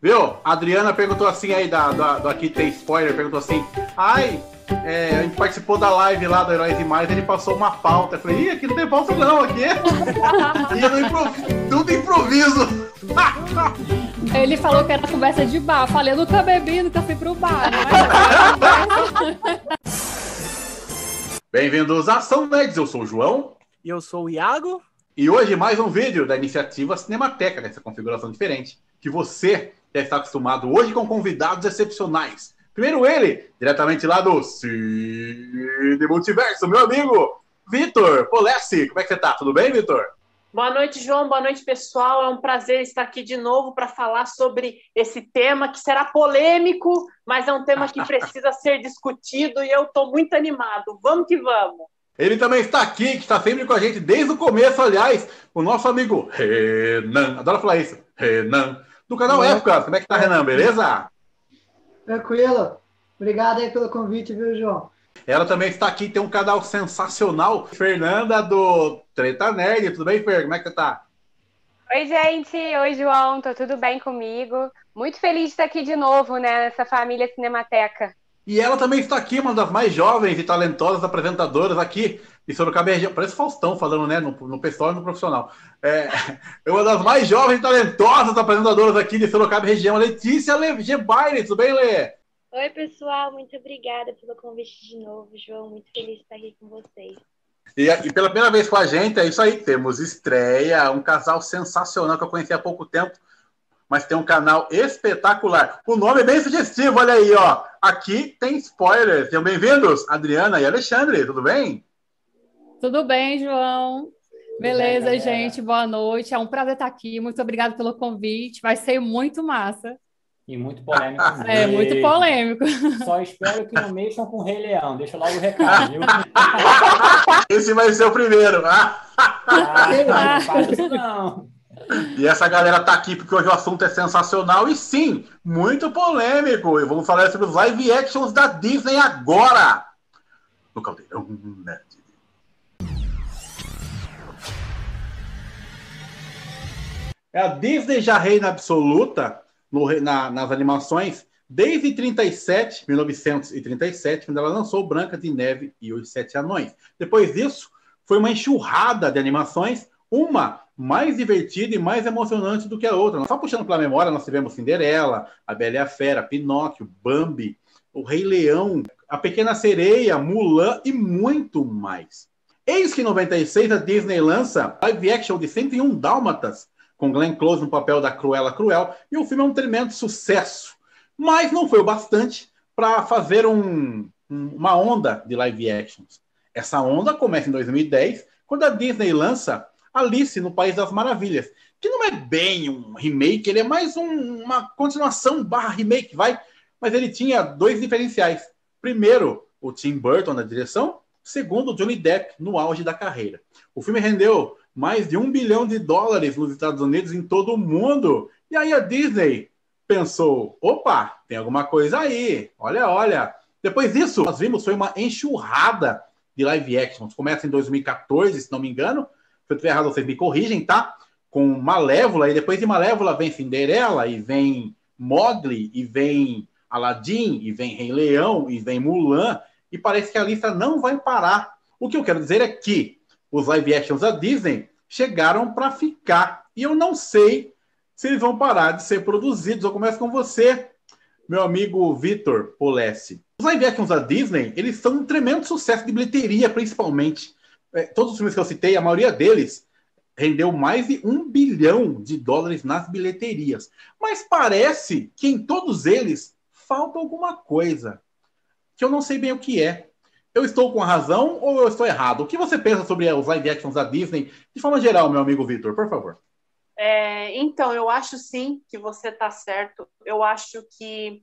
Viu? A Adriana perguntou assim aí, da, da, do Aqui Tem Spoiler, perguntou assim, ai, é, a gente participou da live lá do Heróis e Mais, ele passou uma pauta. Eu falei, ih, aqui não tem pauta não, aqui é. e improviso, tudo improviso. ele falou que era conversa de bar. Eu falei, eu nunca bebi, nunca fui pro bar. Bem-vindos à Ação Nerds, eu sou o João. E eu sou o Iago. E hoje mais um vídeo da iniciativa Cinemateca, nessa configuração diferente, que você já está acostumado hoje com convidados excepcionais. Primeiro ele, diretamente lá do Cine Multiverso, meu amigo Vitor Polessi. Como é que você tá? Tudo bem, Vitor? Boa noite, João. Boa noite, pessoal. É um prazer estar aqui de novo para falar sobre esse tema que será polêmico, mas é um tema que precisa ser discutido e eu estou muito animado. Vamos que vamos. Ele também está aqui, que está sempre com a gente desde o começo, aliás, o nosso amigo Renan. Adoro falar isso. Renan. Do canal Época. Como é que tá, Renan? Beleza? Tranquilo. Obrigado aí pelo convite, viu, João? Ela também está aqui, tem um canal sensacional. Fernanda do Treta Nerd. Tudo bem, Fer? Como é que você tá? Oi, gente. Oi, João. Tô tudo bem comigo? Muito feliz de estar aqui de novo, né, nessa família Cinemateca. E ela também está aqui, uma das mais jovens e talentosas apresentadoras aqui de Sorocaba região. Parece Faustão falando, né? No, no pessoal e no profissional. É, é, uma das mais jovens e talentosas apresentadoras aqui de Sorocaba região, Letícia Gebaire. Tudo bem, Lê? Oi, pessoal. Muito obrigada pelo convite de novo, João. Muito feliz de estar aqui com vocês. E, e pela primeira vez com a gente, é isso aí. Temos estreia, um casal sensacional que eu conheci há pouco tempo mas tem um canal espetacular. O nome é bem sugestivo, olha aí, ó. Aqui tem spoilers. Sejam bem-vindos, Adriana e Alexandre, tudo bem? Tudo bem, João. Beleza, bem, gente, boa noite. É um prazer estar aqui. Muito obrigada pelo convite. Vai ser muito massa. E muito polêmico. é, muito polêmico. Só espero que não mexam com o Rei Leão. Deixa logo o recado, viu? Esse vai ser o primeiro. ah, não faz isso não. E essa galera tá aqui porque hoje o assunto é sensacional e sim, muito polêmico. E vamos falar sobre os live actions da Disney agora. No Caldeirão Nerd. É a Disney já reina absoluta no, na, nas animações desde 37, 1937, quando ela lançou Branca de Neve e os Sete Anões. Depois disso, foi uma enxurrada de animações, uma mais divertida e mais emocionante do que a outra. Só puxando para a memória, nós tivemos Cinderela, A Bela e a Fera, Pinóquio, Bambi, O Rei Leão, A Pequena Sereia, Mulan e muito mais. Eis que em 96 a Disney lança live action de 101 Dálmatas, com Glenn Close no papel da Cruella Cruel, e o filme é um tremendo sucesso. Mas não foi o bastante para fazer um, uma onda de live actions. Essa onda começa em 2010, quando a Disney lança Alice no País das Maravilhas, que não é bem um remake, ele é mais um, uma continuação barra remake, vai. Mas ele tinha dois diferenciais. Primeiro, o Tim Burton na direção. Segundo, o Johnny Depp no auge da carreira. O filme rendeu mais de um bilhão de dólares nos Estados Unidos em todo o mundo. E aí a Disney pensou: opa, tem alguma coisa aí. Olha, olha. Depois disso, nós vimos foi uma enxurrada de live actions. Começa em 2014, se não me engano, eu estiver errado, vocês me corrigem, tá? Com Malévola, e depois de Malévola vem Cinderela, e vem Mogli, e vem Aladdin, e vem Rei Leão, e vem Mulan, e parece que a lista não vai parar. O que eu quero dizer é que os live actions da Disney chegaram para ficar. E eu não sei se eles vão parar de ser produzidos. Eu começo com você, meu amigo Vitor Polessi. Os live actions da Disney, eles são um tremendo sucesso de bilheteria, principalmente todos os filmes que eu citei, a maioria deles rendeu mais de um bilhão de dólares nas bilheterias. Mas parece que em todos eles falta alguma coisa que eu não sei bem o que é. Eu estou com a razão ou eu estou errado? O que você pensa sobre os live actions da Disney, de forma geral, meu amigo Vitor, por favor? É, então, eu acho sim que você está certo. Eu acho que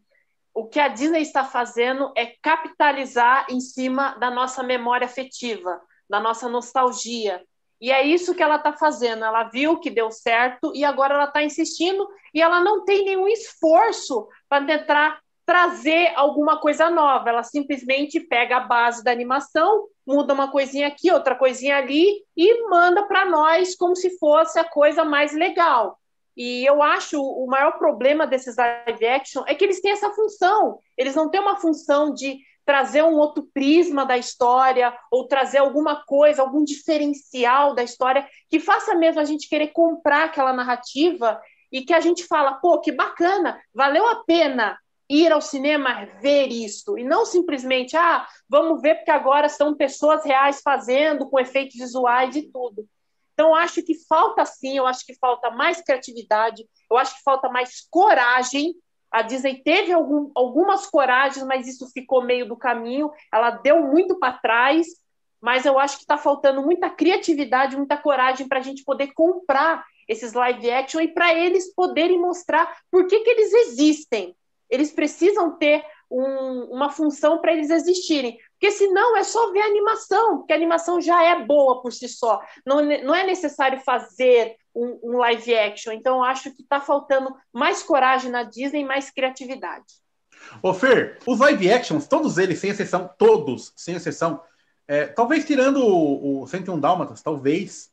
o que a Disney está fazendo é capitalizar em cima da nossa memória afetiva da nossa nostalgia. E é isso que ela está fazendo. Ela viu que deu certo e agora ela está insistindo e ela não tem nenhum esforço para tentar trazer alguma coisa nova. Ela simplesmente pega a base da animação, muda uma coisinha aqui, outra coisinha ali e manda para nós como se fosse a coisa mais legal. E eu acho o maior problema desses live action é que eles têm essa função. Eles não têm uma função de trazer um outro prisma da história ou trazer alguma coisa, algum diferencial da história que faça mesmo a gente querer comprar aquela narrativa e que a gente fala, pô, que bacana, valeu a pena ir ao cinema ver isso e não simplesmente, ah, vamos ver porque agora são pessoas reais fazendo com efeitos visuais e tudo. Então, acho que falta sim, eu acho que falta mais criatividade, eu acho que falta mais coragem. A Disney teve algum, algumas coragens, mas isso ficou meio do caminho, ela deu muito para trás, mas eu acho que está faltando muita criatividade, muita coragem para a gente poder comprar esses live action e para eles poderem mostrar por que, que eles existem. Eles precisam ter um, uma função para eles existirem. Porque senão é só ver a animação, porque a animação já é boa por si só. Não, não é necessário fazer um, um live action. Então, eu acho que está faltando mais coragem na Disney mais criatividade. Ô, Fer, os live actions, todos eles, sem exceção, todos, sem exceção, é, talvez tirando o, o 101 Dálmatas, talvez,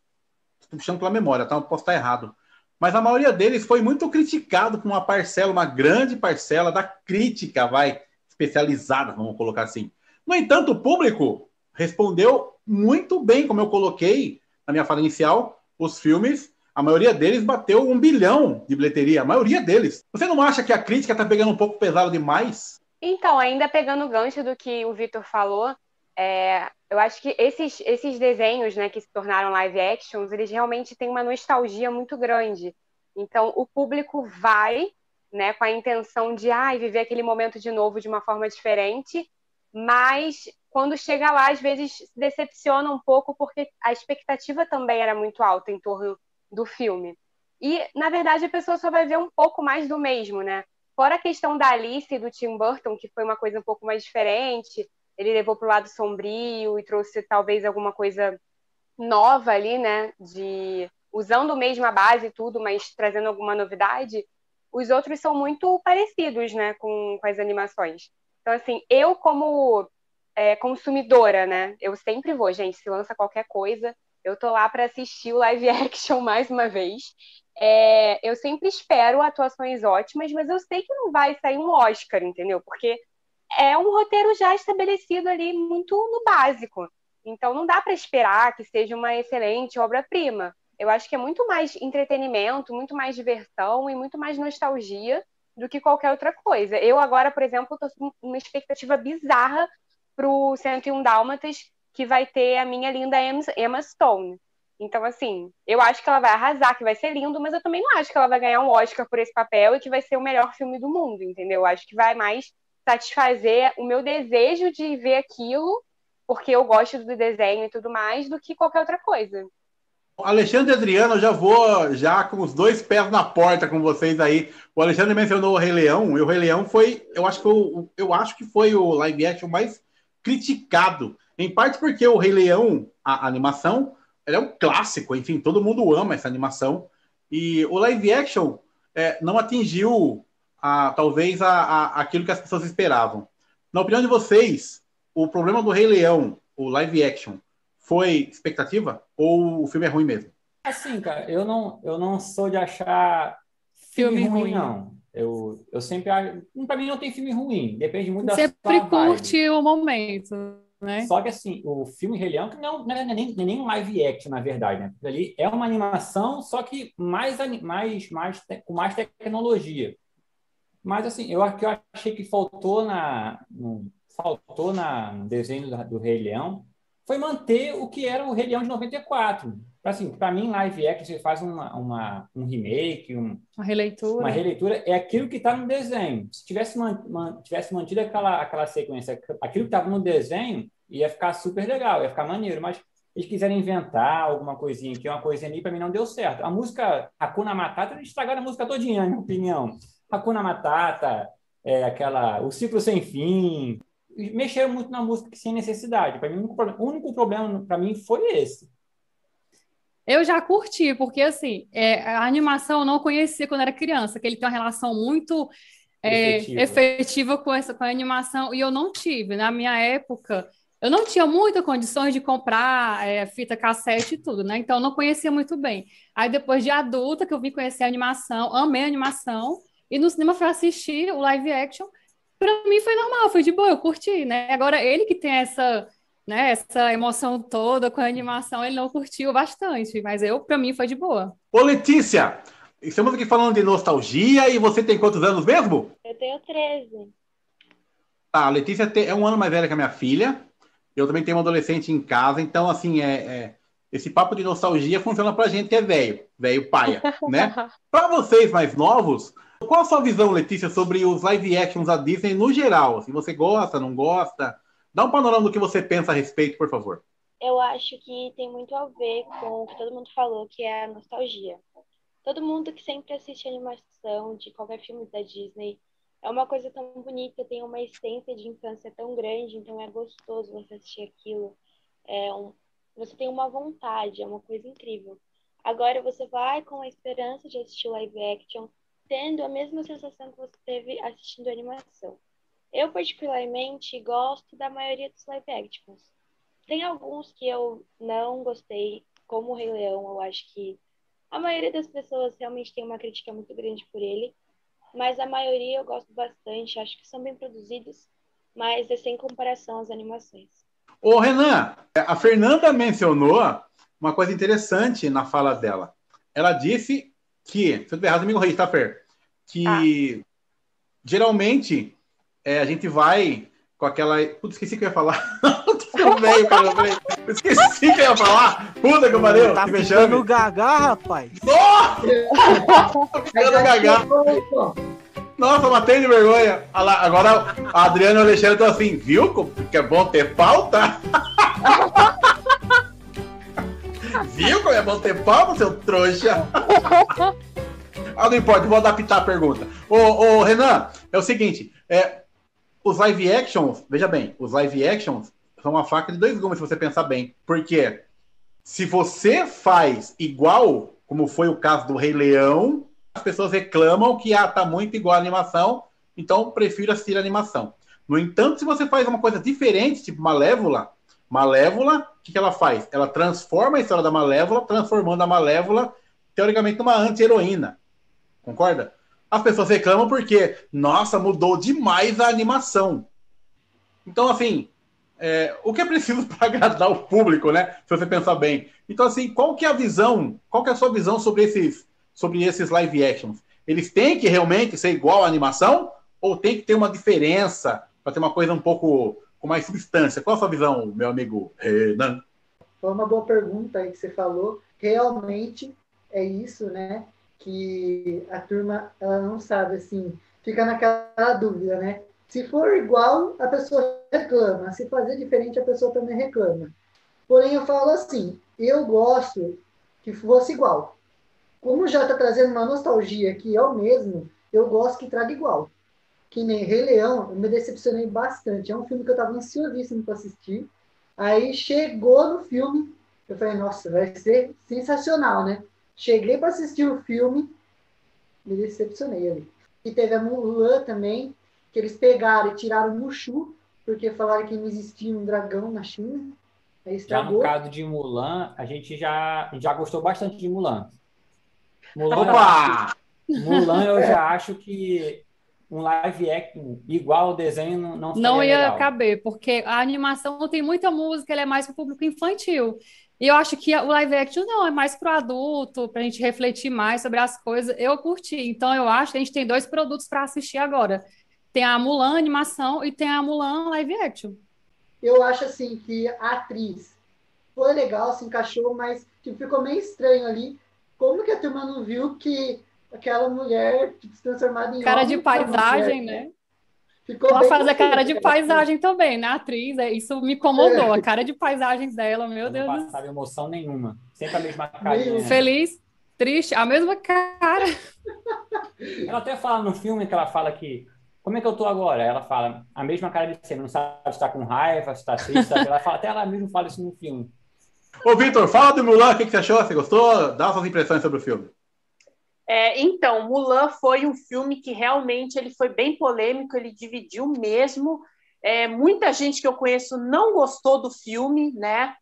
estou puxando pela memória, tá? posso estar errado, mas a maioria deles foi muito criticado com uma parcela, uma grande parcela da crítica, vai, especializada, vamos colocar assim. No entanto, o público respondeu muito bem, como eu coloquei na minha fala inicial, os filmes, a maioria deles bateu um bilhão de bilheteria, a maioria deles. Você não acha que a crítica está pegando um pouco pesado demais? Então, ainda pegando o gancho do que o Vitor falou, é, eu acho que esses, esses desenhos né, que se tornaram live actions, eles realmente têm uma nostalgia muito grande. Então, o público vai né, com a intenção de ah, viver aquele momento de novo de uma forma diferente, mas quando chega lá, às vezes se decepciona um pouco, porque a expectativa também era muito alta em torno do filme. E, na verdade, a pessoa só vai ver um pouco mais do mesmo, né? Fora a questão da Alice e do Tim Burton, que foi uma coisa um pouco mais diferente, ele levou para o lado sombrio e trouxe talvez alguma coisa nova ali, né? De usando mesmo a base e tudo, mas trazendo alguma novidade. Os outros são muito parecidos, né, com, com as animações. Então, assim, eu como é, consumidora, né, eu sempre vou, gente, se lança qualquer coisa, eu tô lá para assistir o live action mais uma vez. É, eu sempre espero atuações ótimas, mas eu sei que não vai sair um Oscar, entendeu? Porque é um roteiro já estabelecido ali muito no básico. Então não dá para esperar que seja uma excelente obra-prima. Eu acho que é muito mais entretenimento, muito mais diversão e muito mais nostalgia do que qualquer outra coisa. Eu agora, por exemplo, estou com uma expectativa bizarra para o 101 Dálmatas, que vai ter a minha linda Emma Stone. Então, assim, eu acho que ela vai arrasar, que vai ser lindo, mas eu também não acho que ela vai ganhar um Oscar por esse papel e que vai ser o melhor filme do mundo, entendeu? Eu acho que vai mais satisfazer o meu desejo de ver aquilo, porque eu gosto do desenho e tudo mais, do que qualquer outra coisa. Alexandre Adriano, eu já vou já com os dois pés na porta com vocês aí. O Alexandre mencionou o Rei Leão, e o Rei Leão foi, eu acho que eu, eu acho que foi o live action mais criticado, em parte porque o Rei Leão, a, animação, é um clássico, enfim, todo mundo ama essa animação. E o live action é, não atingiu a, talvez a, a, aquilo que as pessoas esperavam. Na opinião de vocês, o problema do Rei Leão, o live action, foi expectativa ou o filme é ruim mesmo? Assim, cara, eu não, eu não sou de achar filme, filme ruim, ruim, não. Eu, eu sempre acho. Para mim não tem filme ruim, depende muito da Sempre curte o momento. Né? Só que assim, o filme Rei Leão, que não, não, é, nem, nem um live action, na verdade, né? Ali é uma animação, só que mais, mais, mais, com mais tecnologia. Mas assim, eu, eu achei que faltou na, faltou na, no desenho do, do Rei Leão foi manter o que era o Rei Leão de 94. Assim, para mim, live action, você faz uma, uma, um remake, um, uma releitura. Uma releitura é aquilo que está no desenho. Se tivesse, man, man, tivesse mantido aquela, aquela sequência, aquilo que estava no desenho, ia ficar super legal, ia ficar maneiro. Mas eles quiserem inventar alguma coisinha aqui, uma coisinha ali, para mim não deu certo. A música Hakuna Matata, eles estragaram a música todinha, na minha opinião. Hakuna Matata, é aquela, o ciclo sem fim, mexeram muito na música sem necessidade. Para mim, o único problema, o único problema para mim foi esse. Eu já curti, porque assim, é, a animação eu não conhecia quando era criança, que ele tem uma relação muito é, efetiva. com, essa, com a animação, e eu não tive. Na minha época, eu não tinha muitas condições de comprar é, fita cassete e tudo, né? Então eu não conhecia muito bem. Aí depois de adulta que eu vim conhecer a animação, amei a animação e no cinema fui assistir o live action. Para mim foi normal, foi de boa, eu curti, né? Agora ele que tem essa, né, essa emoção toda com a animação, ele não curtiu bastante, mas eu para mim foi de boa. Ô Letícia, estamos aqui falando de nostalgia e você tem quantos anos mesmo? Eu tenho 13. Tá, a Letícia é um ano mais velha que a minha filha. Eu também tenho um adolescente em casa, então, assim, é, é esse papo de nostalgia funciona pra gente que é velho, velho paia, né? Para vocês mais novos, qual a sua visão, Letícia, sobre os live actions da Disney no geral? Se assim, você gosta, não gosta? Dá um panorama do que você pensa a respeito, por favor. Eu acho que tem muito a ver com o que todo mundo falou, que é a nostalgia. Todo mundo que sempre assiste animação de qualquer filme da Disney é uma coisa tão bonita, tem uma essência de infância tão grande, então é gostoso você assistir aquilo. É um, você tem uma vontade, é uma coisa incrível. Agora você vai com a esperança de assistir live action, tendo a mesma sensação que você teve assistindo a animação. Eu, particularmente, gosto da maioria dos live actions. Tem alguns que eu não gostei, como o Rei Leão, eu acho que a maioria das pessoas realmente tem uma crítica muito grande por ele mas a maioria eu gosto bastante, acho que são bem produzidos, mas é sem comparação às animações. Ô, Renan, a Fernanda mencionou uma coisa interessante na fala dela. Ela disse que, se eu estiver errado, amigo Reis, tá, Fer? Que ah. geralmente é, a gente vai com aquela. Putz, esqueci que eu ia falar. eu velho, cara. Eu esqueci que eu ia falar. Puta que pariu. Tá ficando gaga, rapaz. Nossa! Tô ficando gaga. Nossa, matei de vergonha. Agora a Adriana e o Alexandre estão assim, viu? Que é bom ter pauta? viu como é bom ter pauta, seu trouxa? ah, não importa, vou adaptar a pergunta. Ô, ô Renan, é o seguinte, é, os live actions, veja bem, os live actions são uma faca de dois gumes, se você pensar bem. Porque se você faz igual, como foi o caso do Rei Leão, as pessoas reclamam que ah, tá muito igual a animação, então prefiro assistir a animação. No entanto, se você faz uma coisa diferente, tipo Malévola, Malévola, o que, que ela faz? Ela transforma a história da Malévola, transformando a Malévola, teoricamente, numa anti-heroína. Concorda? As pessoas reclamam porque, nossa, mudou demais a animação. Então, assim, é, o que é preciso para agradar o público, né? Se você pensar bem. Então, assim, qual que é a visão? Qual que é a sua visão sobre esses, sobre esses live actions? Eles têm que realmente ser igual à animação ou tem que ter uma diferença para ter uma coisa um pouco com mais substância? Qual a sua visão, meu amigo Renan? Foi uma boa pergunta aí que você falou. Realmente é isso, né? Que a turma ela não sabe assim, fica naquela dúvida, né? Se for igual, a pessoa reclama. Se fazer diferente, a pessoa também reclama. Porém, eu falo assim: eu gosto que fosse igual. Como já está trazendo uma nostalgia que é o mesmo, eu gosto que traga igual. Que nem Rei Leão, eu me decepcionei bastante. É um filme que eu estava ansiosíssimo para assistir. Aí chegou no filme, eu falei, nossa, vai ser sensacional, né? Cheguei para assistir o filme, me decepcionei ali. E teve a Mulan também, que eles pegaram e tiraram o Mushu, porque falaram que não existia um dragão na China. Aí já no caso de Mulan, a gente já, já gostou bastante de Mulan. Mulan, Opa! Mulan eu já acho que um live action igual ao desenho não Não, não ia legal. caber, porque a animação tem muita música, ele é mais para o público infantil. E eu acho que o live action não, é mais para o adulto, para a gente refletir mais sobre as coisas. Eu curti. Então, eu acho que a gente tem dois produtos para assistir agora. Tem a Mulan animação e tem a Mulan live action. Eu acho assim que a atriz foi legal, se encaixou, mas tipo, ficou meio estranho ali. Como que a turma não viu que aquela mulher tipo, se transformada em cara de paisagem, né? Ficou Ela faz a cara de paisagem também, né? Atriz, é, isso me incomodou. É. A cara de paisagem dela, meu Deus. Não passava emoção nenhuma. Sempre a mesma cara. Feliz, triste, a mesma cara. Ela até fala no filme que ela fala que como é que eu tô agora? Ela fala, a mesma cara de sempre, não sabe se está com raiva, se está triste, ela fala, até ela mesma fala isso no filme. Ô, Vitor, fala do Mulan, o que, que você achou? Você gostou? Dá suas impressões sobre o filme. É, então, Mulan foi um filme que realmente ele foi bem polêmico, ele dividiu mesmo. É, muita gente que eu conheço não gostou do filme, né?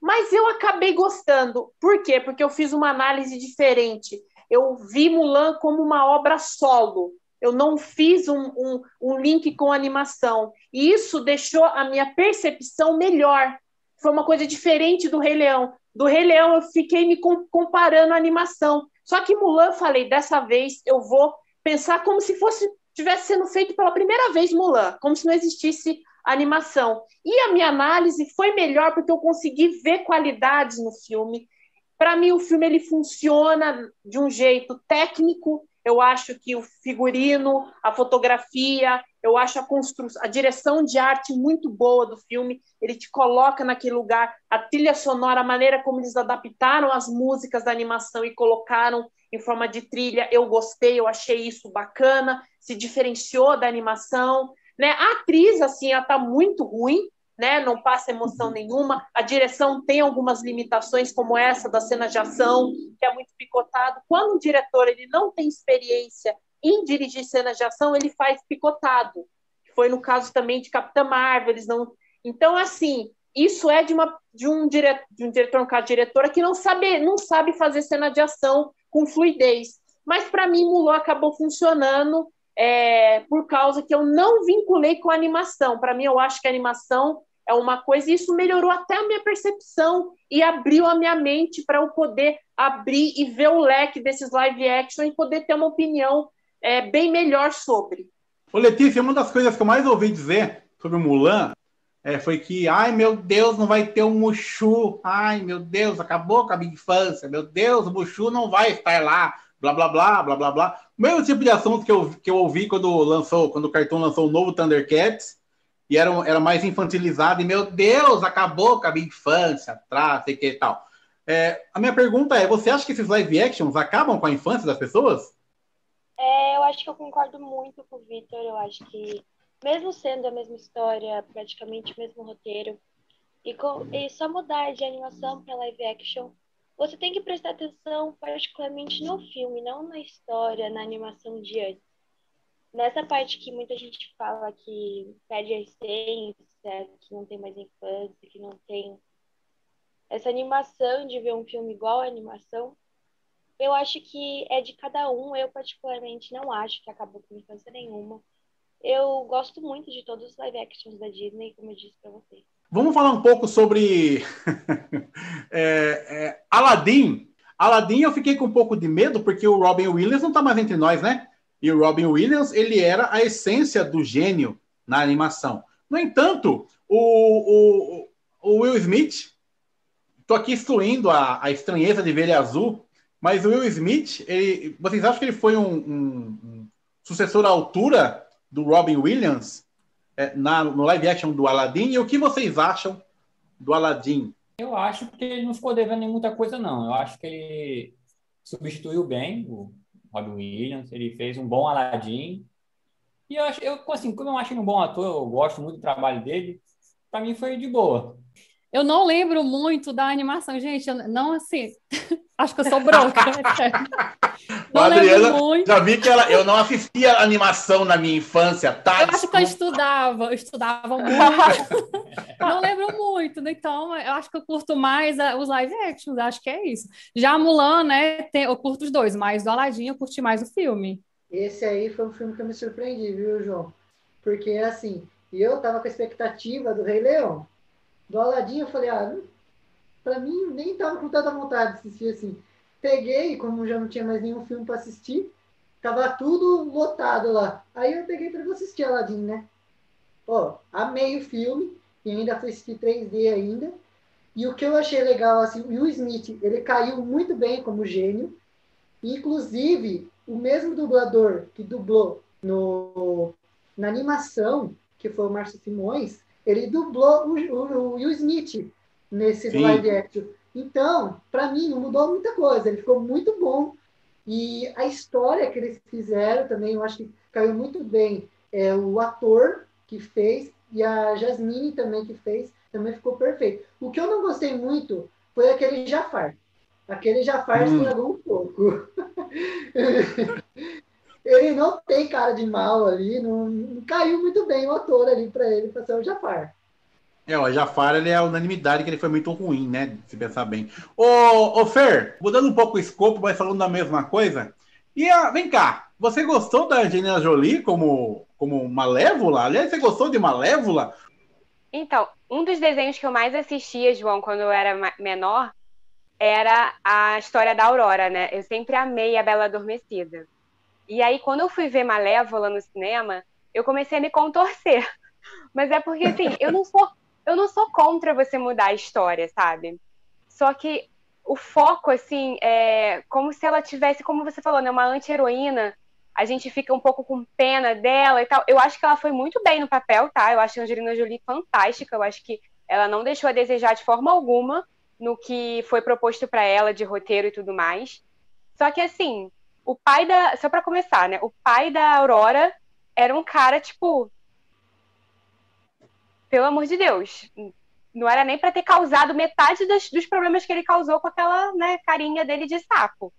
Mas eu acabei gostando. Por quê? Porque eu fiz uma análise diferente. Eu vi Mulan como uma obra solo. Eu não fiz um, um, um link com animação. E isso deixou a minha percepção melhor. Foi uma coisa diferente do Rei Leão. Do Rei Leão, eu fiquei me comparando a animação. Só que Mulan, falei, dessa vez eu vou pensar como se fosse tivesse sendo feito pela primeira vez Mulan, como se não existisse animação. E a minha análise foi melhor porque eu consegui ver qualidades no filme. Para mim, o filme ele funciona de um jeito técnico. Eu acho que o figurino, a fotografia, eu acho a construção, a direção de arte muito boa do filme. Ele te coloca naquele lugar, a trilha sonora, a maneira como eles adaptaram as músicas da animação e colocaram em forma de trilha, eu gostei, eu achei isso bacana, se diferenciou da animação, né? A atriz assim, ela tá muito ruim, né? Não passa emoção nenhuma. A direção tem algumas limitações como essa da cena de ação, que é muito picotado. Quando o diretor ele não tem experiência em dirigir cenas de ação, ele faz picotado. Foi no caso também de Capitã Marvel, eles não Então assim, isso é de, uma, de, um, dire, de um diretor, diretora, que não sabe, não sabe fazer cena de ação com fluidez. Mas para mim, Mulan acabou funcionando é, por causa que eu não vinculei com a animação. Para mim, eu acho que a animação é uma coisa, e isso melhorou até a minha percepção e abriu a minha mente para eu poder abrir e ver o leque desses live action e poder ter uma opinião é, bem melhor sobre. Ô Letícia, uma das coisas que eu mais ouvi dizer sobre Mulan é, foi que, ai meu Deus, não vai ter um Mushu, ai meu Deus, acabou com a minha infância, meu Deus, o Mushu não vai estar lá, blá blá blá, blá blá blá. O mesmo tipo de assunto que eu, que eu ouvi quando lançou, quando o Cartoon lançou o novo Thundercats, e era, era mais infantilizado, e meu Deus, acabou com a minha infância, atrás, sei que e tal. É, a minha pergunta é: você acha que esses live actions acabam com a infância das pessoas? É, eu acho que eu concordo muito com o Victor. Eu acho que mesmo sendo a mesma história, praticamente o mesmo roteiro, e, com, e só mudar de animação para live action, você tem que prestar atenção particularmente no filme, não na história, na animação de antes. Nessa parte que muita gente fala que perde a essência, que não tem mais infância, que não tem essa animação de ver um filme igual a animação, eu acho que é de cada um. Eu, particularmente, não acho que acabou com infância nenhuma. Eu gosto muito de todos os live actions da Disney, como eu disse para vocês. Vamos falar um pouco sobre é, é, Aladdin. Aladdin eu fiquei com um pouco de medo porque o Robin Williams não está mais entre nós, né? E o Robin Williams ele era a essência do gênio na animação. No entanto, o, o, o Will Smith, estou aqui excluindo a, a estranheza de ver ele azul, mas o Will Smith, ele, vocês acham que ele foi um, um, um sucessor à altura do Robin Williams é, na, no live action do Aladdin. E o que vocês acham do Aladdin? Eu acho que ele não ficou devendo em muita coisa, não. Eu acho que ele substituiu bem o Robin Williams, ele fez um bom Aladdin. E eu acho, eu, assim, como eu acho ele um bom ator, eu gosto muito do trabalho dele, para mim foi de boa. Eu não lembro muito da animação, gente. Não assim. Acho que eu sou bronca. Né? não Adriana, muito. já vi que ela, eu não assistia animação na minha infância, tá? Eu acho que eu estudava, eu estudava muito. não lembro muito, né? Então, eu acho que eu curto mais os live actions, acho que é isso. Já Mulan, né? Tem, eu curto os dois, mas do Aladdin eu curti mais o filme. Esse aí foi um filme que eu me surpreendi, viu, João? Porque, assim, eu tava com a expectativa do Rei Leão. Do Aladdin, eu falei, ah, para mim nem tava com tanta vontade de assistir assim. Peguei, como já não tinha mais nenhum filme para assistir, tava tudo lotado lá. Aí eu peguei para assistir Aladdin, né? Ó, amei o filme e ainda fui assistir 3D ainda. E o que eu achei legal, assim, o Will Smith, ele caiu muito bem como gênio. Inclusive, o mesmo dublador que dublou no, na animação, que foi o Márcio Simões, ele dublou o, o, o Will Smith nesse Sim. live action. Então, para mim, não mudou muita coisa. Ele ficou muito bom. E a história que eles fizeram também, eu acho que caiu muito bem. É, o ator que fez e a Jasmine também que fez, também ficou perfeito. O que eu não gostei muito foi aquele Jafar. Aquele Jafar hum. estragou um pouco. ele não tem cara de mal ali, não, não caiu muito bem o ator ali para ele, para ser o Jafar. É, o Jafar, ele é a unanimidade que ele foi muito ruim, né? Se pensar bem. Ô, ô Fer, mudando um pouco o escopo, mas falando da mesma coisa. E a, vem cá, você gostou da Angelina Jolie como, como Malévola? Aliás, você gostou de Malévola? Então, um dos desenhos que eu mais assistia, João, quando eu era menor, era a história da Aurora, né? Eu sempre amei a Bela Adormecida. E aí, quando eu fui ver Malévola no cinema, eu comecei a me contorcer. Mas é porque, assim, eu não sou, eu não sou contra você mudar a história, sabe? Só que o foco, assim, é como se ela tivesse, como você falou, né? Uma anti-heroína. A gente fica um pouco com pena dela e tal. Eu acho que ela foi muito bem no papel, tá? Eu acho a Angelina Jolie fantástica. Eu acho que ela não deixou a desejar de forma alguma no que foi proposto para ela de roteiro e tudo mais. Só que assim, o pai da, só para começar, né? O pai da Aurora era um cara tipo, pelo amor de Deus, não era nem para ter causado metade dos, dos problemas que ele causou com aquela, né, carinha dele de sapo.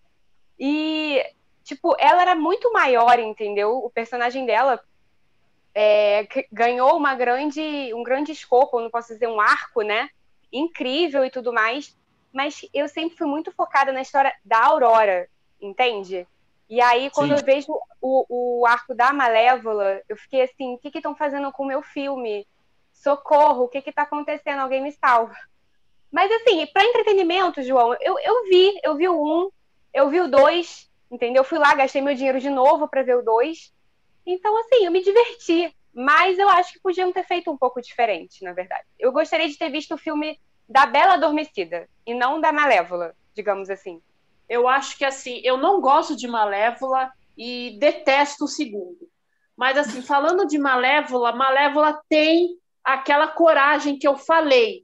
E tipo, ela era muito maior, entendeu? O personagem dela é, ganhou uma grande, um grande escopo, não posso dizer um arco, né? Incrível e tudo mais. Mas eu sempre fui muito focada na história da Aurora, entende? E aí, quando Sim. eu vejo o, o arco da Malévola, eu fiquei assim: o que estão fazendo com o meu filme? Socorro, o que está acontecendo? Alguém me salva. Mas assim, para entretenimento, João, eu, eu vi, eu vi o um, eu vi o dois, entendeu? Fui lá, gastei meu dinheiro de novo para ver o dois. Então, assim, eu me diverti. Mas eu acho que podiam ter feito um pouco diferente, na verdade. Eu gostaria de ter visto o filme da Bela Adormecida e não da Malévola, digamos assim. Eu acho que assim, eu não gosto de Malévola e detesto o segundo. Mas assim, falando de Malévola, Malévola tem aquela coragem que eu falei.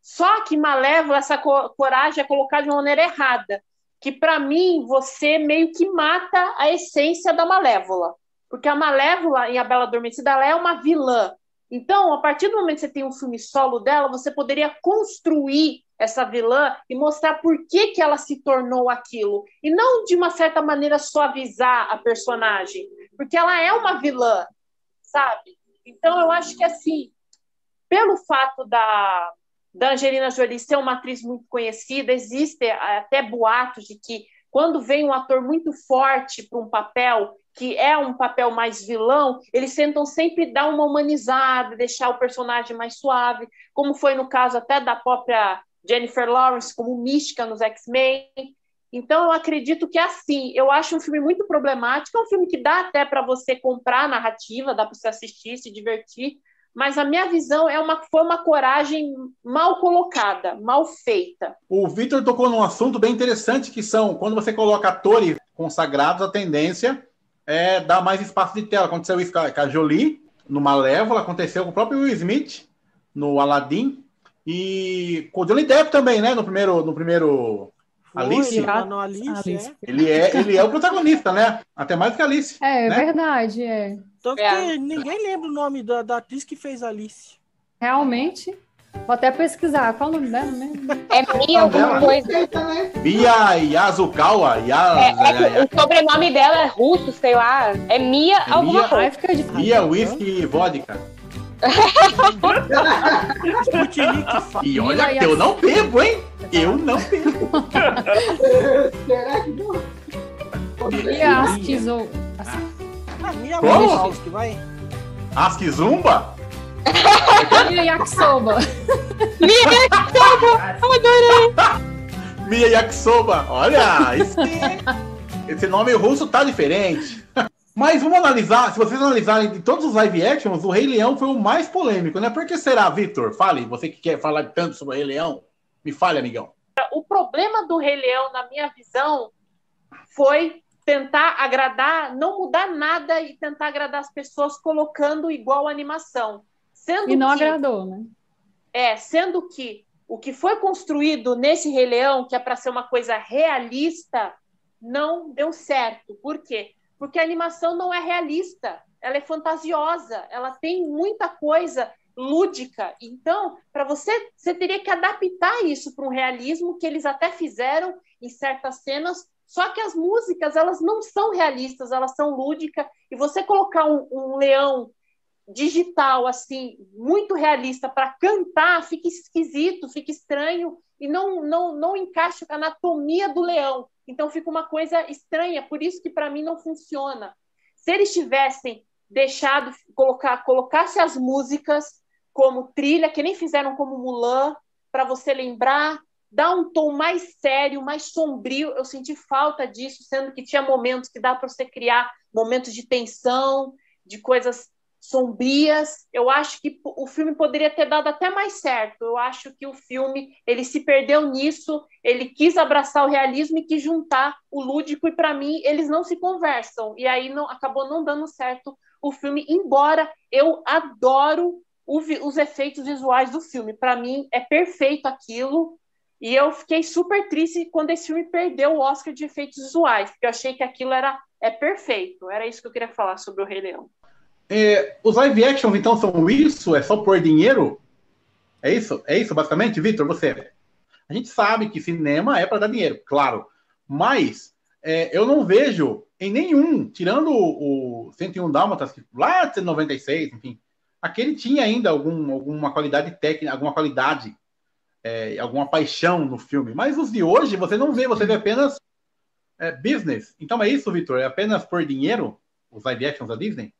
Só que Malévola, essa co- coragem é colocada de uma maneira errada. Que para mim, você meio que mata a essência da Malévola. Porque a Malévola em A Bela Adormecida, ela é uma vilã. Então, a partir do momento que você tem um filme solo dela, você poderia construir essa vilã e mostrar por que, que ela se tornou aquilo. E não, de uma certa maneira, suavizar a personagem. Porque ela é uma vilã, sabe? Então, eu acho que, assim, pelo fato da, da Angelina Jolie ser uma atriz muito conhecida, existe até boatos de que quando vem um ator muito forte para um papel que é um papel mais vilão, eles tentam sempre dar uma humanizada, deixar o personagem mais suave, como foi no caso até da própria Jennifer Lawrence como mística nos X-Men. Então eu acredito que é assim, eu acho um filme muito problemático, é um filme que dá até para você comprar a narrativa, dá para você assistir, se divertir, mas a minha visão é uma foi uma coragem mal colocada, mal feita. O Vitor tocou num assunto bem interessante, que são, quando você coloca atores consagrados, a tendência é dar mais espaço de tela. Aconteceu isso com a Jolie, no Malévola, aconteceu com o próprio Will Smith, no Aladdin, e com o Johnny Depp também, né, no primeiro... No primeiro Alice? Foi, no Alice, Alice. é. ele, é, ele é o protagonista, né? Até mais que a Alice. É, né? verdade, é. Tanto É. que ninguém lembra o nome da, da atriz que fez Alice. Realmente. Vou até pesquisar. Qual o nome dela mesmo? É Mia alguma coisa. Né? Bia Yazukawa, Yaz, É, é o sobrenome dela é russo, sei lá. É Mia É alguma Mia- coisa. Ai, fica difícil. Bia Whisky e Vodka. Sputnik E olha Mia que eu não bebo, hein? Eu não bebo. Será que não? E a Askizou. Ah, Como? mãe que vai. Aski Zumba? E a Yakisoba. Mia Yakisoba. Olha, esse, esse nome russo tá diferente. Mas vamos analisar, se vocês analisarem de todos os live actions, o Rei Leão foi o mais polêmico, né? Por que será, Vitor? Fale, você que quer falar tanto sobre o Rei Leão, me fale, amigão. O problema do Rei Leão, na minha visão, foi tentar agradar, não mudar nada e tentar agradar as pessoas colocando igual a animação. Sendo E não que, agradou, né? É, sendo que o que foi construído nesse Rei Leão, que é para ser uma coisa realista, não deu certo. Por quê? Porque a animação não é realista, ela é fantasiosa, ela tem muita coisa lúdica. Então, para você, você teria que adaptar isso para um realismo que eles até fizeram em certas cenas Só que as músicas, elas não são realistas, elas são lúdicas. E você colocar um, um leão digital, assim, muito realista para cantar, fica esquisito, fica estranho e não, não, não encaixa com a anatomia do leão. Então fica uma coisa estranha, por isso que para mim não funciona. Se eles tivessem deixado, colocar, colocasse as músicas como trilha, que nem fizeram como Mulan, para você lembrar, dar um tom mais sério, mais sombrio. Eu senti falta disso, sendo que tinha momentos que dá para você criar momentos de tensão, de coisas sombrias. Eu acho que o filme poderia ter dado até mais certo. Eu acho que o filme ele se perdeu nisso. Ele quis abraçar o realismo e quis juntar o lúdico e para mim eles não se conversam. E aí não acabou não dando certo o filme. Embora eu adoro o, os efeitos visuais do filme. Para mim é perfeito aquilo. E eu fiquei super triste quando esse filme perdeu o Oscar de efeitos visuais, porque eu achei que aquilo era é perfeito. Era isso que eu queria falar sobre o Rei Leão. É, os live actions, então, são isso? É só por dinheiro? É isso? É isso, basicamente, Vitor? Você? A gente sabe que cinema é para dar dinheiro, claro. Mas é, eu não vejo em nenhum, tirando o, o 101 Dálmatas, lá de 96, enfim, aquele tinha ainda algum, alguma qualidade técnica, alguma qualidade, é, alguma paixão no filme. Mas os de hoje, você não vê, você vê apenas é, business. Então é isso, Vitor? É apenas por dinheiro os live actions da Disney?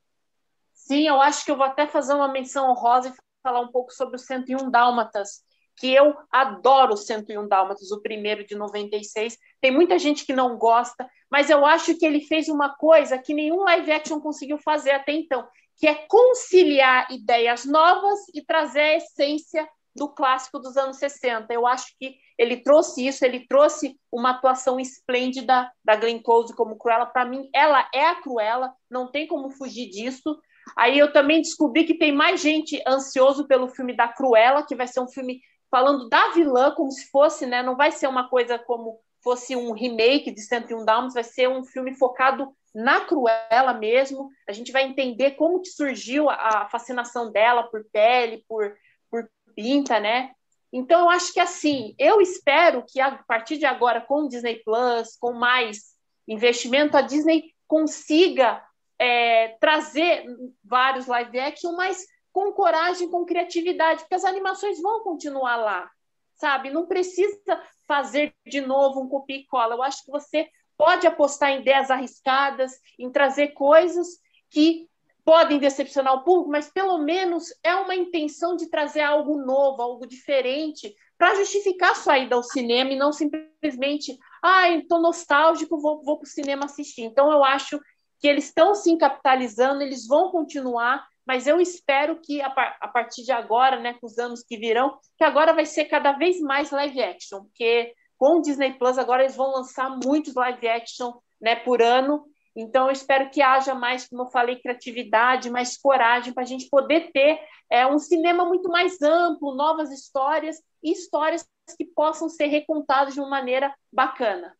Sim, eu acho que eu vou até fazer uma menção honrosa e falar um pouco sobre o 101 Dálmatas, que eu adoro o 101 Dálmatas, o primeiro de 96. Tem muita gente que não gosta, mas eu acho que ele fez uma coisa que nenhum live action conseguiu fazer até então, que é conciliar ideias novas e trazer a essência do clássico dos anos 60. Eu acho que ele trouxe isso, ele trouxe uma atuação esplêndida da Glenn Close como Cruella. Para mim, ela é a Cruella, não tem como fugir disso. Aí eu também descobri que tem mais gente ansioso pelo filme da Cruella, que vai ser um filme falando da vilã, como se fosse, né? Não vai ser uma coisa como fosse um remake de 101 Dálmatas, vai ser um filme focado na Cruella mesmo. A gente vai entender como que surgiu a fascinação dela por pele, por, por pinta, né? Então eu acho que assim, eu espero que a partir de agora com o Disney Plus, com mais investimento, a Disney consiga é, trazer vários live action, mas com coragem, com criatividade, porque as animações vão continuar lá, sabe? Não precisa fazer de novo um copia e cola. Eu acho que você pode apostar em ideias arriscadas, em trazer coisas que podem decepcionar o público, mas pelo menos é uma intenção de trazer algo novo, algo diferente, para justificar sua ida ao cinema e não simplesmente, ah, estou nostálgico, vou, vou para o cinema assistir. Então, eu acho que eles estão se capitalizando, eles vão continuar, mas eu espero que a, a, partir de agora, né, com os anos que virão, que agora vai ser cada vez mais live action, porque com o Disney Plus agora eles vão lançar muitos live action, né, por ano. Então eu espero que haja mais, como eu falei, criatividade, mais coragem para a gente poder ter é, um cinema muito mais amplo, novas histórias e histórias que possam ser recontadas de uma maneira bacana.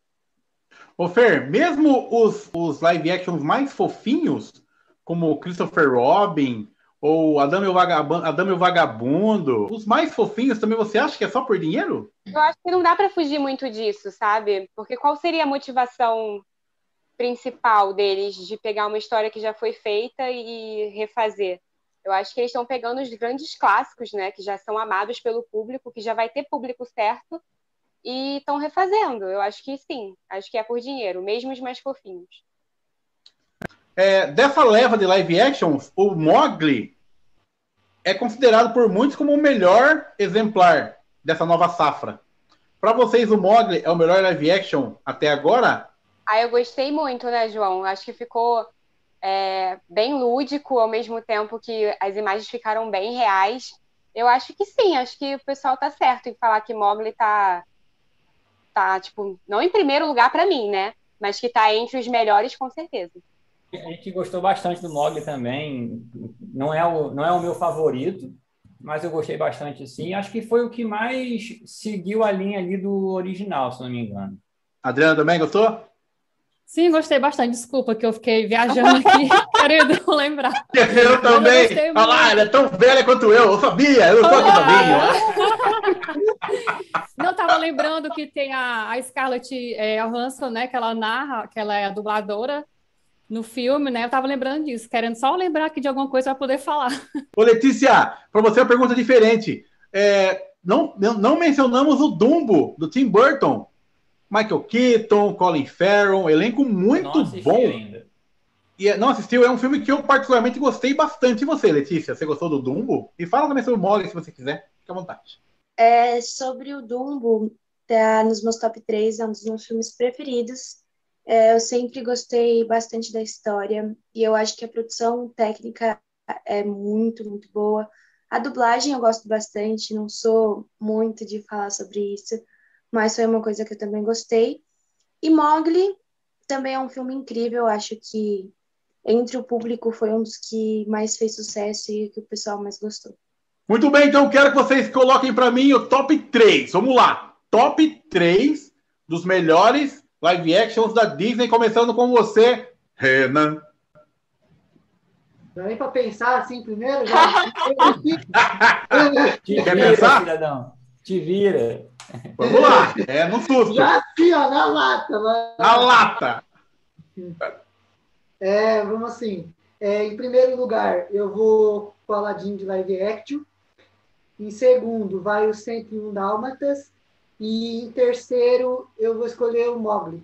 Ô Fer, mesmo os, os live actions mais fofinhos, como Christopher Robin ou Adame o o Vagabundo, os mais fofinhos também você acha que é só por dinheiro? Eu acho que não dá para fugir muito disso, sabe? Porque qual seria a motivação principal deles de pegar uma história que já foi feita e refazer? Eu acho que eles estão pegando os grandes clássicos, né, que já são amados pelo público, que já vai ter público certo, e estão refazendo. Eu acho que sim, acho que é por dinheiro, mesmo os mais fofinhos. É, dessa leva de live actions, o Mogli é considerado por muitos como o melhor exemplar dessa nova safra. Para vocês, o Mogli é o melhor live action até agora? Ah, eu gostei muito, né, João? Acho que ficou é, bem lúdico, ao mesmo tempo que as imagens ficaram bem reais. Eu acho que sim, acho que o pessoal tá certo em falar que Mogli tá tá, tipo, não em primeiro lugar para mim, né? Mas que tá entre os melhores, com certeza. A gente gostou bastante do Mogli também. Não é o, não é o meu favorito, mas eu gostei bastante sim. Acho que foi o que mais seguiu a linha ali do original, se não me engano. Adriana também gostou? Sim, gostei bastante. Desculpa que eu fiquei viajando aqui, querendo lembrar. Eu também. Olha lá, ela é tão velha quanto eu. Eu sabia, eu sou que sabia. Não, tava lembrando que tem a, a Scarlett é, Johansson, né? Que ela narra, que ela é a dubladora no filme, né? Eu tava lembrando disso, querendo só lembrar aqui de alguma coisa para poder falar. Ô, Letícia, para você uma pergunta diferente. É, não, não mencionamos o Dumbo, do Tim Burton. Michael Keaton, Colin Farrell, elenco muito bom. ainda. E é- não assistiu, é um filme que eu particularmente gostei bastante. E você, Letícia, você gostou do Dumbo? E fala também sobre o Mogli, se você quiser. Fique à vontade. É, sobre o Dumbo, tá nos meus top 3, é um dos meus filmes preferidos. É, eu sempre gostei bastante da história e eu acho que a produção técnica é muito, muito boa. A dublagem eu gosto bastante, não sou muito de falar sobre isso, mas foi uma coisa que eu também gostei. E Mowgli também é um filme incrível, eu acho que entre o público foi um dos que mais fez sucesso e que o pessoal mais gostou. Muito bem, então eu quero que vocês coloquem para mim o top 3. Vamos lá. Top 3 dos melhores live actions da Disney, começando com você, Renan. Dá nem pra pensar assim primeiro? Já... Te Quer vira, pensar? cidadão. Te vira. Vamos lá. É no susto. Já assim, ó, na lata. vai. Na lata. É, vamos assim. É, em primeiro lugar, eu vou com o Aladdin de live action. Em segundo, vai o 101 Dálmatas. E em terceiro, eu vou escolher o Mogli.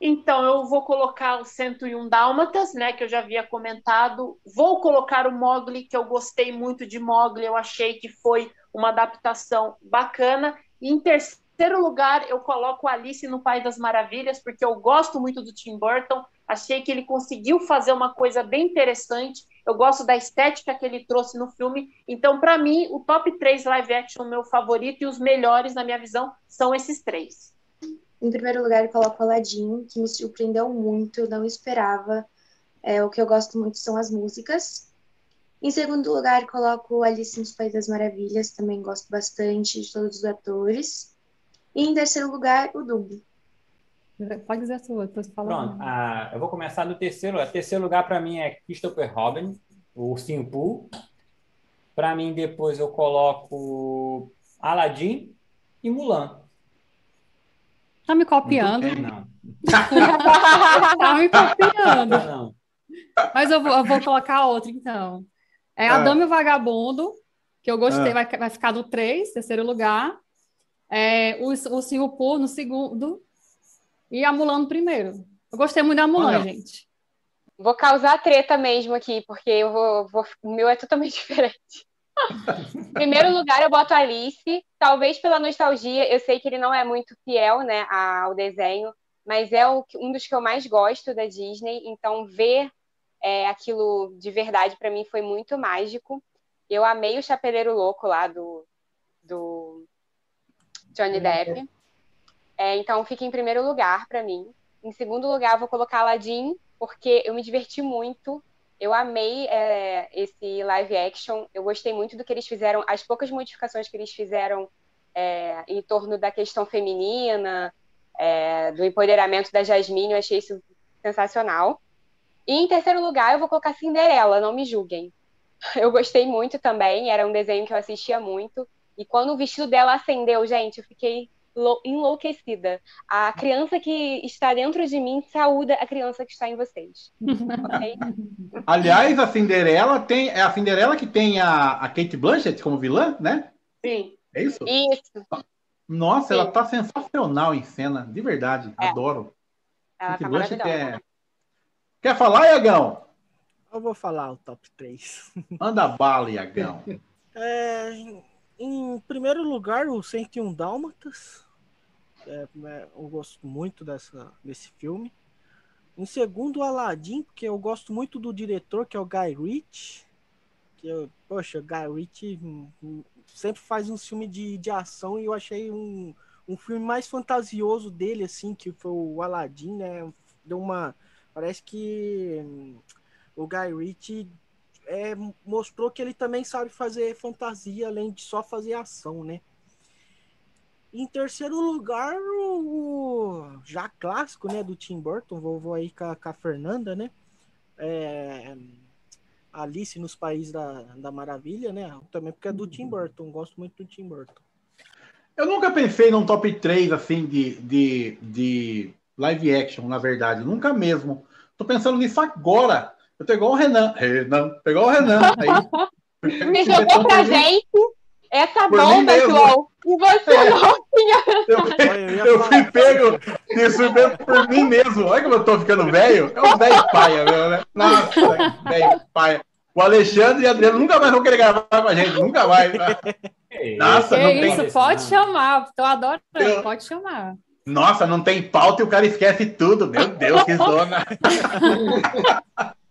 Então, eu vou colocar o 101 Dálmatas, né, que eu já havia comentado. Vou colocar o Mogli, que eu gostei muito de Mogli, eu achei que foi uma adaptação bacana. E em terceiro lugar, eu coloco Alice no País das Maravilhas, porque eu gosto muito do Tim Burton. Achei que ele conseguiu fazer uma coisa bem interessante. Eu gosto da estética que ele trouxe no filme. Então, para mim, o top 3 live action meu favorito e os melhores, na minha visão, são esses três. Em primeiro lugar, eu coloco Aladdin, que me surpreendeu muito, eu não esperava. É, o que eu gosto muito são as músicas. Em segundo lugar, coloco Alice nos País das Maravilhas, também gosto bastante de todos os atores. E em terceiro lugar, o Dumbo. Pode dizer a sua, depois fala. Pronto, ah, eu vou começar do terceiro. O terceiro lugar para mim é Christopher Robin, o Ursinho Pooh. Para mim, depois eu coloco Aladdin e Mulan. Tá me copiando. É, não. Tá me copiando. Não, não. Mas eu vou, eu vou colocar outra, então. É a Ah. Dama e o Vagabundo, que eu gostei, Ah. vai, vai ficar no 3, terceiro lugar. É, o, o Singapur no segundo. E a Mulan no primeiro. Eu gostei muito da Mulan, Olha. gente. Vou causar treta mesmo aqui, porque eu vou, vou- o meu é totalmente diferente. Em primeiro lugar, eu boto Alice, talvez pela nostalgia. Eu sei que ele não é muito fiel, né, ao desenho, mas é o um dos que eu mais gosto da Disney. Então, ver é, aquilo de verdade para mim foi muito mágico. Eu amei o Chapeleiro Louco lá do, do Johnny Depp. É, então, fica em primeiro lugar para mim. Em segundo lugar, vou colocar Aladdin, porque eu me diverti muito. Eu amei é, esse live action. Eu gostei muito do que eles fizeram, as poucas modificações que eles fizeram é, em torno da questão feminina, é, do empoderamento da Jasmine. Eu achei isso sensacional. E em terceiro lugar, eu vou colocar Cinderela, não me julguem. Eu gostei muito também, era um desenho que eu assistia muito. E quando o vestido dela acendeu, gente, eu fiquei lou- enlouquecida. A criança que está dentro de mim saúda a criança que está em vocês. Ok? Aliás, a Cinderela tem. É a Cinderela que tem a, a Kate Blanchett como vilã, né? Sim. É isso? Isso, Nossa, Sim. ela tá sensacional em cena, de verdade. É. Adoro. ela Kate tá Blanchett é... Quer falar, Iagão? Eu vou falar o top 3. Anda bala, Iagão. É, em primeiro lugar, o 101 Dálmatas. É, é, eu gosto muito dessa, desse filme. Em segundo, Aladdin, porque eu gosto muito do diretor, que é o Guy Ritchie. Que eu, poxa, Guy Ritchie hum, hum, sempre faz um filme de, de ação e eu achei um, um filme mais fantasioso dele, assim, que foi o Aladdin, né? Deu uma. Parece que hum, o Guy Ritchie é, mostrou que ele também sabe fazer fantasia, além de só fazer ação, né? Em terceiro lugar, o, já clássico, né, do Tim Burton, vou aí com a, com a Fernanda, né? É, Alice nos Países da, da Maravilha, né? Também porque é do Tim Burton, gosto muito do Tim Burton. Eu nunca pensei num top 3 assim de, de, de live action, na verdade. Nunca mesmo. Tô pensando nisso agora. Eu tô igual o Renan. Renan, pegou o Renan. Aí, Você jogou pra gente essa bomba. João. E você É. não tinha. eu, eu fui pego nisso mesmo por mim mesmo. Olha como eu tô ficando velho. É um velho paia, meu, né? Nossa, velho paia. O Alexandre e a Adriano nunca mais vão querer gravar com a gente. Nunca mais. É Nossa, Que não tem isso, pode chamar. Tô adorando, Eu- pode chamar. Nossa, não tem pauta e o cara esquece tudo. Meu Deus, que zona.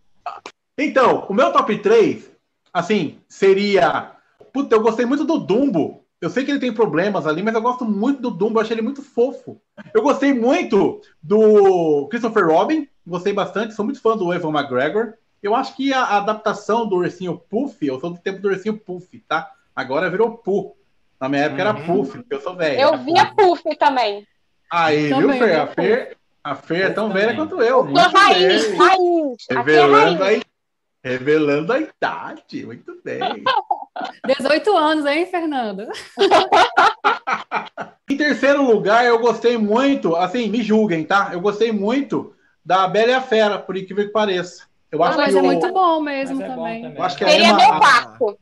então, o meu top 3, assim, seria. Puta, eu gostei muito do Dumbo. Eu sei que ele tem problemas ali, mas eu gosto muito do Dumbo. Eu achei ele muito fofo. Eu gostei muito do Christopher Robin. Gostei bastante. Sou muito fã do Evan McGregor. Eu acho que a, a adaptação do Ursinho Puff, eu sou do tempo do Ursinho Puff, tá? Agora virou Pooh. Na minha época era Uhum. Puff, porque eu sou velho. Eu Era vi a Puff também. Aí, viu, Também, Fer? A viu, Fer, a Fer é tão também. velha quanto eu. Muito raiz, bem. raiz. É Revelando raiz. a, revelando a idade. Muito bem. 18 anos, hein, Fernando? em terceiro lugar, eu gostei muito, assim, me julguem, tá? Eu gostei muito da Bela e a Fera, por incrível que pareça. Eu Ah, acho mas que é o- muito bom Mas mesmo é bom também. também. Eu acho que é Seria Emma, meu a- quarto.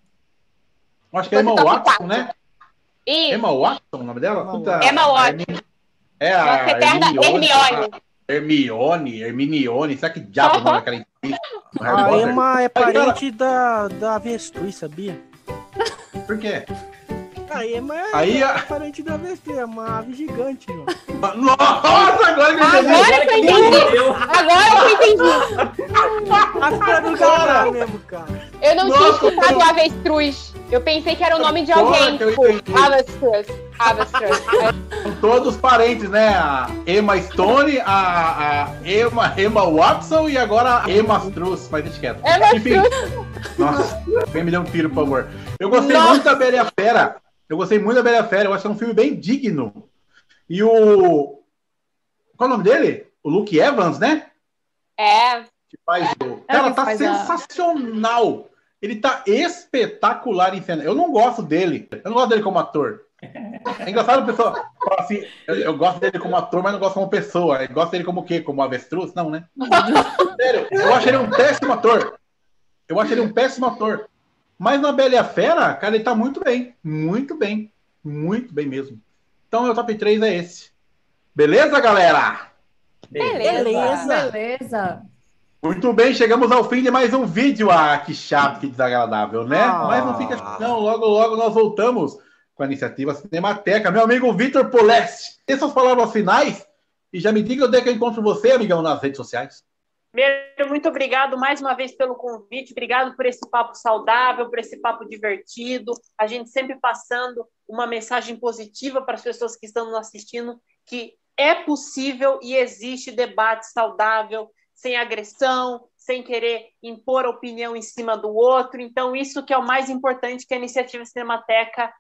eu acho que é Emma Watson, né? E Emma Watson, o nome dela? Emma Puta, Watson. É a Hermione. Hermione. Hermione, Herminione. Será que diabo é entrevista do Harry A? Emma é Aí, cara- parente da, da avestruz, sabia? Por quê? A Emma é Aí a- parente da avestruz, é uma ave gigante, mano. Nossa, agora que eu entendi. Agora que eu entendi. Agora que eu entendi. A filha do Gabriel mesmo, cara. Eu não Nossa, tinha escutado eu- avestruz. Eu pensei que era o nome de alguém. eu Tipo, avestruz. São todos parentes, né? A Emma Stone, a, a Emma, Emma Watson e agora a Emma Struz. Mas deixa quieto. Emma Enfim, nossa, vem me dar um tiro, por favor. Eu gostei Nossa. muito da Bela e a Fera. Eu gostei muito da Bela e a Fera. Eu acho que é um filme bem digno. E o. Qual é o nome dele? O Luke Evans, né? É. Que faz o. É, Cara, tá sensacional. Ele tá espetacular em cena. Eu não gosto dele. Eu não gosto dele como ator. É engraçado a pessoa fala assim, eu, eu gosto dele como ator, mas não gosto como pessoa. Eu gosto dele como o quê? Como avestruz? Não, né? Sério, eu acho ele um péssimo ator. Eu acho ele um péssimo ator. Mas na Bela e a Fera, cara, ele tá muito bem. Muito bem. Muito bem mesmo. Então, meu top 3 é esse. Beleza, galera? Beleza. Beleza. Muito bem, chegamos ao fim de mais um vídeo. Ah, que chato, que desagradável, né? Ah. Mas não fica não. Logo, logo nós voltamos com a iniciativa Cinemateca. Meu amigo Vitor Poleste, tem suas palavras finais? E já me diga onde é que eu encontro você, amigão, nas redes sociais. Primeiro, muito obrigado mais uma vez pelo convite, obrigado por esse papo saudável, por esse papo divertido, a gente sempre passando uma mensagem positiva para as pessoas que estão nos assistindo, que é possível e existe debate saudável, sem agressão, sem querer impor opinião em cima do outro. Então, isso que é o mais importante que a iniciativa Cinemateca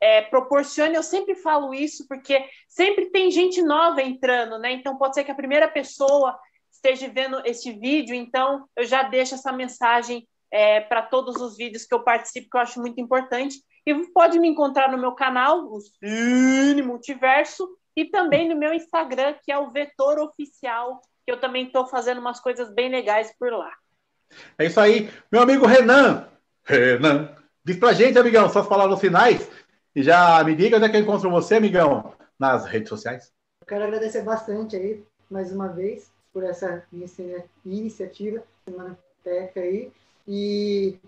é, proporciona. Eu sempre falo isso porque sempre tem gente nova entrando, né? Então, pode ser que a primeira pessoa esteja vendo esse vídeo, então eu já deixo essa mensagem é, para todos os vídeos que eu participo, que eu acho muito importante. E pode me encontrar no meu canal, o Cine Multiverso, e também no meu Instagram, que é o Vetor Oficial, que eu também estou fazendo umas coisas bem legais por lá. É isso aí. Meu amigo Renan. Renan. Diz pra gente, amigão, suas palavras finais. E já me diga onde é que eu encontro você, amigão, nas redes sociais. Eu quero agradecer bastante aí, mais uma vez, por essa inicia- iniciativa, Semana Teca aí. E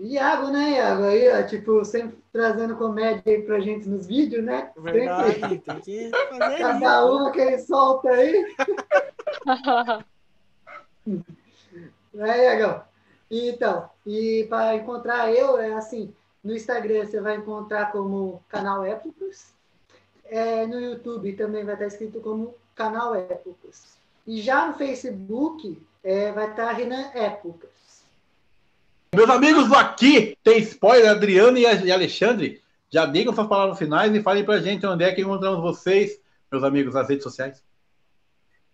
e Iago, né, Iago? Aí, ó, tipo, sempre trazendo comédia aí pra gente nos vídeos, né? Verdade, Sempre. tem que fazer Cada uma que ele solta aí. É, Iagão. Então, e para encontrar eu, é assim, no Instagram você vai encontrar como canal Épocas. É, no YouTube também vai estar escrito como canal Épocas. E já no Facebook é, vai estar Renan Épocas. Meus amigos do Aqui, tem spoiler, Adriano e Alexandre. Já digam suas palavras finais e falem pra gente onde é que encontramos vocês, meus amigos, nas redes sociais.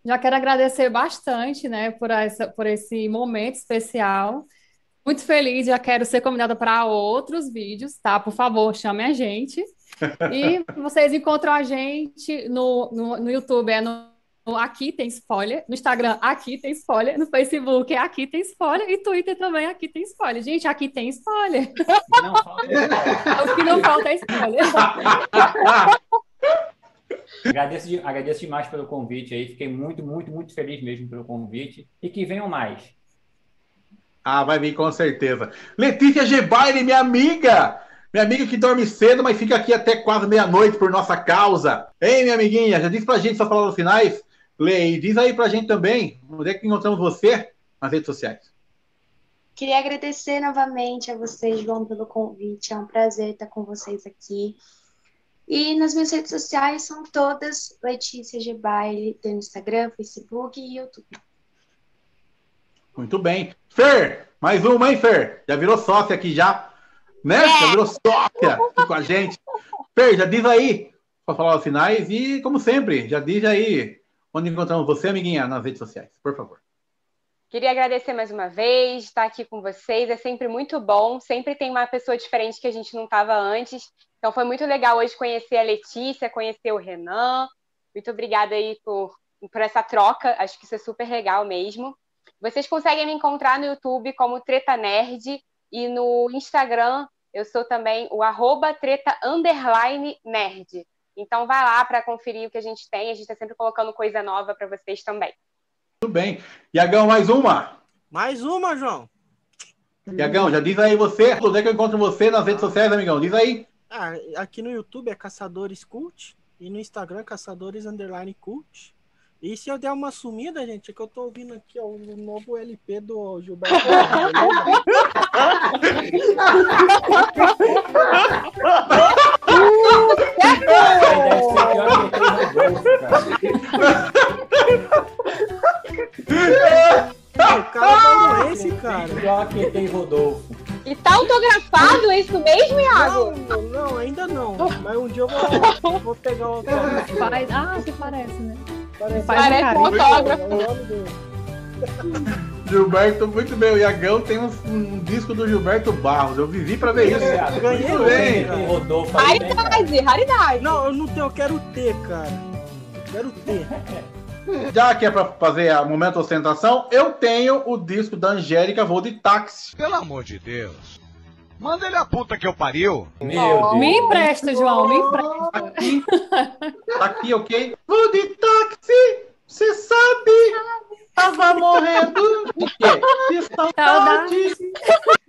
Já quero agradecer bastante, né, por essa, por esse momento especial. Muito feliz, já quero ser convidada para outros vídeos, tá? Por favor, chame a gente. E vocês encontram a gente no, no, no YouTube, é no, no Aqui Tem Spoiler, no Instagram Aqui Tem Spoiler, no Facebook é Aqui Tem Spoiler e Twitter também Aqui Tem Spoiler. Gente, aqui tem spoiler. Não falta O que não falta é spoiler. agradeço, de- agradeço demais pelo convite aí. Fiquei muito, muito, muito feliz mesmo pelo convite. E que venham mais. Ah, vai vir com certeza. Letícia Gebaile, minha amiga! Minha amiga que dorme cedo, mas fica aqui até quase meia-noite por nossa causa. Ei, minha amiguinha, já disse pra gente suas palavras finais? E diz aí pra gente também, onde é que encontramos você nas redes sociais? Queria agradecer novamente a vocês, João, pelo convite. É um prazer estar com vocês aqui. E nas minhas redes sociais são todas Letícia G. Tem no Instagram, Facebook e YouTube. Muito bem. Fer, mais uma, hein, Fer? Já virou sócia aqui já, né? Já virou sócia aqui com a gente. Fer, já diz aí suas palavras finais e, como sempre, já diz aí onde encontramos você, amiguinha, nas redes sociais, por favor. Queria agradecer mais uma vez, estar aqui com vocês. É sempre muito bom. Sempre tem uma pessoa diferente que a gente não estava antes. Então foi muito legal hoje conhecer a Letícia, conhecer o Renan. Muito obrigada aí por, por essa troca. Acho que isso é super legal mesmo. Vocês conseguem me encontrar no YouTube como Treta Nerd e no Instagram eu sou também o arroba treta underline nerd. Então vai lá para conferir o que a gente tem. A gente está sempre colocando coisa nova para vocês também. Muito bem. Iagão, mais uma. Mais uma, João. Iagão, já diz aí você, onde é que eu encontro você nas redes sociais, amigão? Diz aí. Ah, aqui no YouTube é Caçadores Cult e no Instagram Caçadores Underline Cult. E se eu der uma sumida, gente, é que eu tô ouvindo aqui ó, o novo LP do Gilberto. O cara. o cara tá doente, cara. Pior que tem Rodolfo. E tá autografado é isso mesmo, Iago? Não, não, ainda não. Mas um dia eu vou, vou pegar o autógrafo. Ah, você parece, né? Parece, Parece um autógrafo. É o nome dele. Gilberto, muito bem. O Iagão tem um, um disco do Gilberto Barros. Eu vivi pra ver isso. Thiago, ganhei muito bem, Rodolfo? Raridade, raridade. Não, eu não tenho, eu quero ter, cara. Eu quero ter. Já que é pra fazer a momento ostentação, eu tenho o disco da Angélica Vou de Táxi. Pelo amor de Deus. Manda ele a puta que eu pariu. Meu Deus. Me empresta, João, me empresta. Aqui, tá aqui, ok? Vou de táxi, você sabe, tava morrendo de saudade.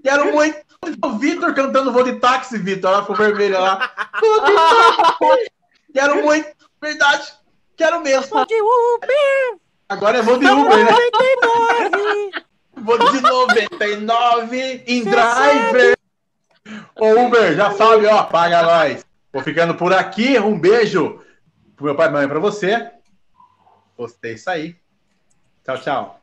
Quero muito o Vitor cantando Vou de táxi, Vitor, lá com vermelha lá. Vou de táxi, quero muito, verdade, quero mesmo. De Uber Agora é vou de Uber, né? 99. Vou de 99 em driver. Ô Uber, já sabe, ó, paga nós. Vou ficando por aqui. Um beijo pro meu pai e mãe pra você. Gostei isso aí. Tchau, tchau.